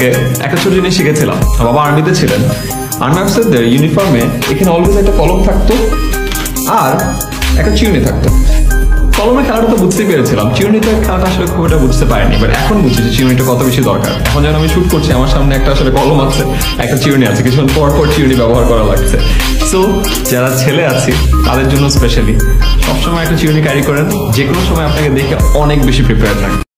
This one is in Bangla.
থেকে একটা ছোট জিনিস শিখেছিলাম। বাবা আর্মিতে ছিলেন। আর্মি অফিসারদের ইউনিফর্মে এখানে অলওয়েজ একটা কলম থাকতো আর একটা চিউনি থাকতো। কলমের খেলাটা তো বুঝতেই পেরেছিলাম। চিরুনিতে খেলাটা আসলে খুব একটা বুঝতে পারিনি বাট এখন বুঝছি যে চিউনিটা কত বেশি দরকার। এখন যখন আমি শুট করছি, আমার সামনে একটা আসলে কলম আছে, একটা চিউনি আছে, কিছুক্ষণ পর পর চিউনি ব্যবহার করা লাগছে। সো যারা ছেলে আছে, তাদের জন্য স্পেশালি সবসময় একটা চিউনি ক্যারি করেন যে কোনো সময় আপনাকে দেখে অনেক বেশি প্রিপেয়ার থাকে